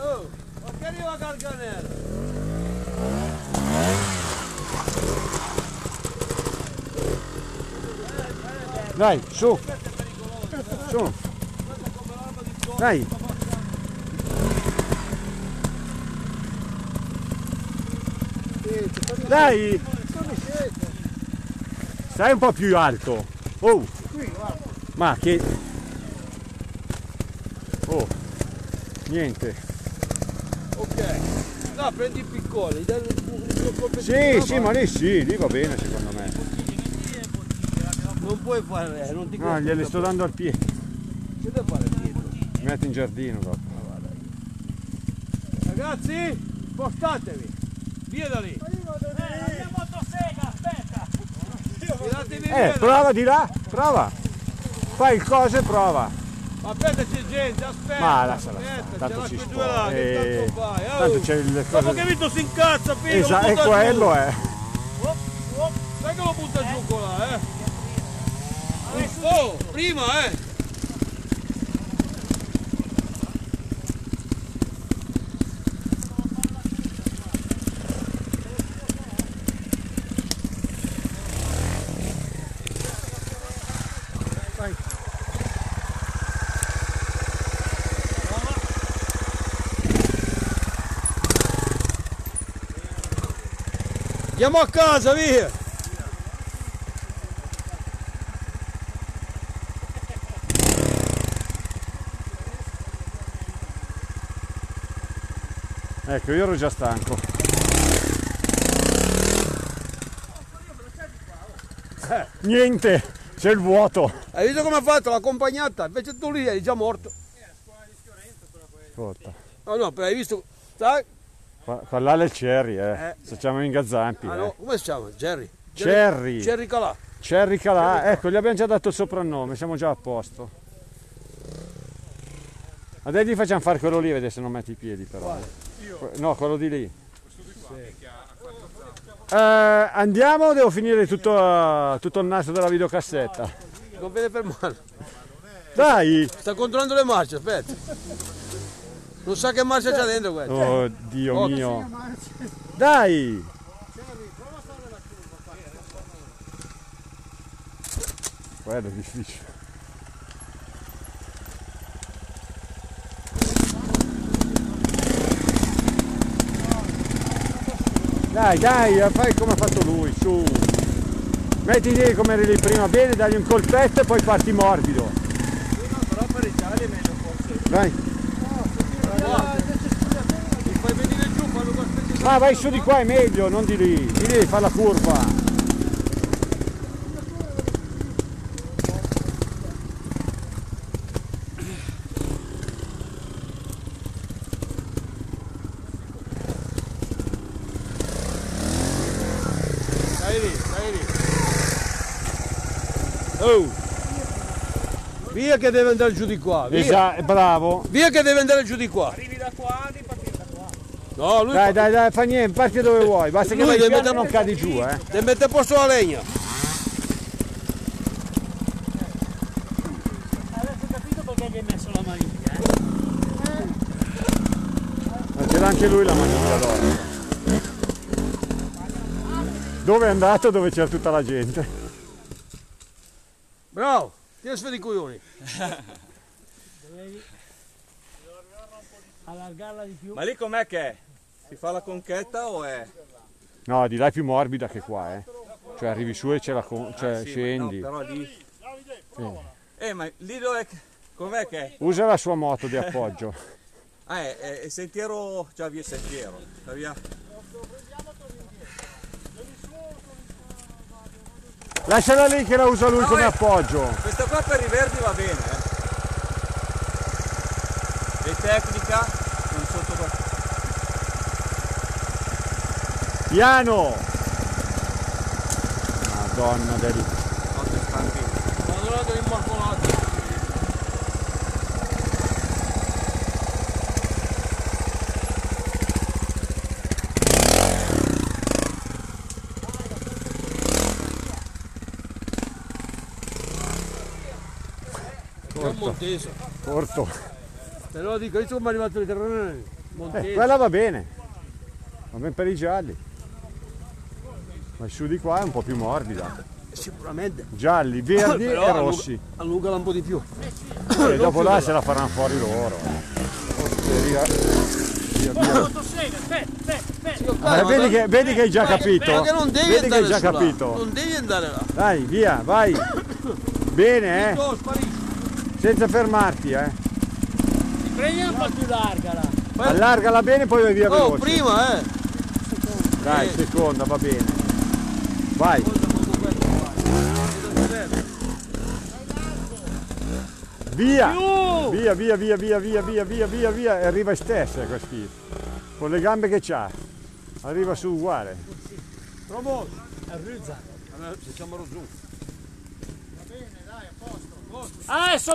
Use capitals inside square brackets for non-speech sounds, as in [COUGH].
Oh, che arriva Garganella? Dai, su. Su. Dai. Dai. Stai un po' più alto. Oh. Ma che... Oh. Niente. Ok. No, prendi i piccoli, dai colpo Sì, sì, ma lì sì, lì va bene secondo me. Non puoi fare, non ti No, glieli sto dando al piede. Che devo fare dietro? Mi metti in giardino dopo. Ragazzi, spostatevi. Via da lì. Eh, da- prova di là, prova. Fai il coso e prova. Aspetta, c'è gente, aspetta. Ma lasciala aspetta, tanto ci sto. là, che Eh, tanto fai? Oh. tanto c'è il Dopo che Vito si incazza, figlio, Esatto, butta quello giù. è. Oh, oh, Sai che lo butta giù con là, eh? Oh, prima, eh! Andiamo a casa, via! Ecco, io ero già stanco. Eh, niente, c'è il vuoto. Hai visto come ha fatto l'accompagnata? Invece tu lì eri già morto. Ascolta, No, no, però hai visto. Sai? Qua là il Cherry, eh. Eh. Facciamo in gazzampi. Ah eh. no, come si chiama? Jerry. Cherry. Jerry Calà. Cherry Calà, ecco, gli abbiamo già dato il soprannome, siamo già a posto. Adesso gli facciamo fare quello lì, vedete se non metti i piedi però. Que- No, quello di lì. Eh, andiamo o devo finire tutto, eh, tutto il nastro della videocassetta? Non vede per mano. Dai! Sta controllando le marce, aspetta. Non sa che marcia c'è dentro questo. Oh Dio Oh, mio! Dai! Quello è difficile. Dai, dai, fai come ha fatto lui, su. Mettiti come eri lì prima, bene, dagli un colpetto e poi parti morbido. Però per Italia è meglio forse. Vai. Mi fai venire giù, fanno di... Ah, vai su di qua è meglio, non di lì. Di lì fa la curva. Oh! Via che deve andare giù di qua, via. Esatto, bravo. Via che deve andare giù di qua. Arrivi da qua, devi partire da qua. No, lui Dai, dai, dai, fa niente, parti dove vuoi, basta che Lui vai piano non cadi giù, eh. deve mettere a posto la legna. Adesso ho capito perché gli hai messo la maniglia. Eh? Ma c'era anche lui la maniglia d'oro. Dove è andato? Dove c'era tutta la gente. Bravo, ti sfidi i coglioni. Dovevi allargarla di più. Ma lì com'è che è? Si fa la conchetta o è? No, di là è più morbida che qua, eh. Cioè arrivi su e ce la con- cioè, Ah, sì, scendi. No, però lì. Eh, ma lì dove. Com'è che è? Usa la sua moto di appoggio. [LAUGHS] Ah, è, è, è sentiero. Già via sentiero. Sta via. Lasciala lì che la usa lui No, come eh. appoggio. Questa qua per i verdi va bene, eh. E tecnica, non sotto qua. Piano! Madonna del... Andato immacolato. Monteso. Corto. Te lo dico, io sono arrivato ai terreni. Eh, quella va bene. Va bene per i gialli. Ma su di qua è un po' più morbida. Sicuramente. Gialli, verdi Però e allunga- rossi. Allungala un po' di più. E dopo là se la faranno fuori loro. Osteria. Via, via. Eh, vedi, che, vedi che hai già capito? Perché non devi Vedi che hai già su là. capito? Non devi andare là. Dai, via, vai. Bene, eh? Senza fermarti, eh? Prendi un po' più larga là. Allargala bene poi vai via Oh, veloce. prima, eh. Dai, seconda, va bene. Vai. Via! Via, via, via, via, via, via, via, via, via, e arriva stessa questi. Con le gambe che c'ha. Arriva su uguale. Promosso. Arruzza. Ci siamo giù. Adesso